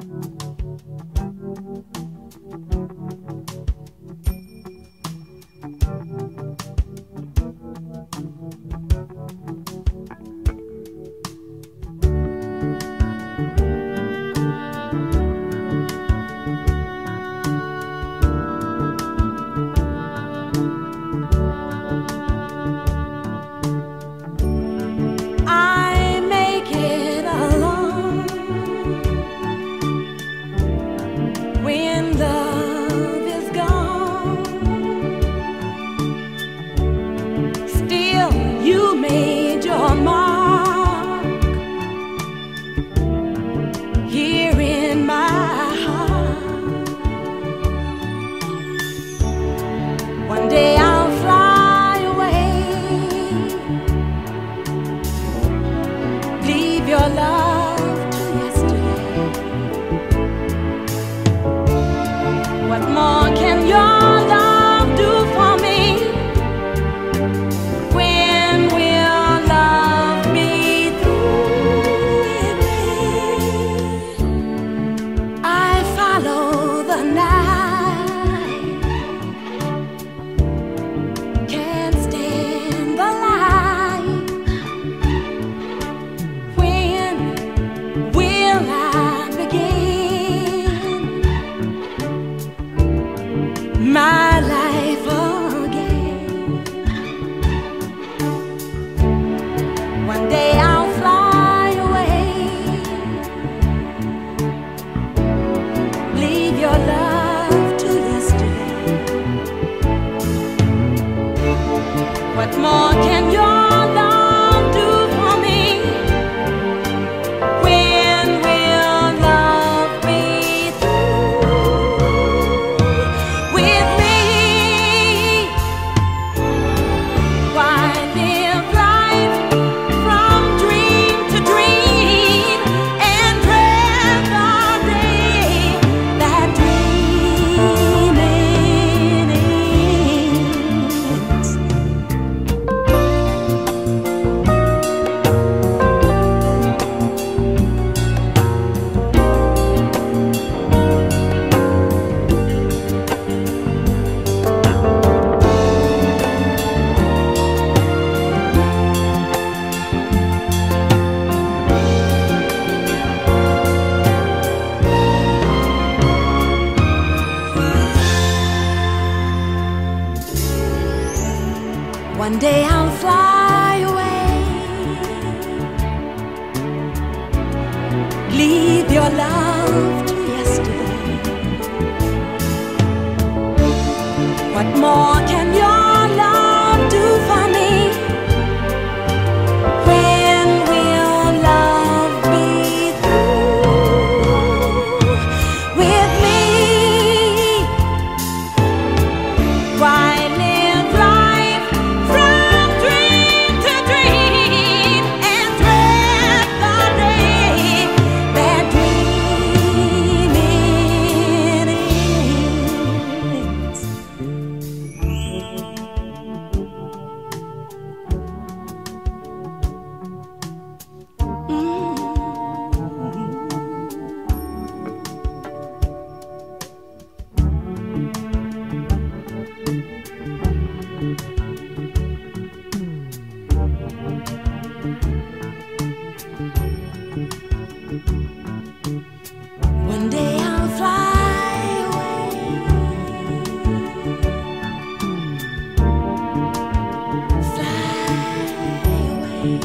Música what more can Someday I'll fly away. Leave your love to yesterday. What more can One day I'll fly away. Fly away.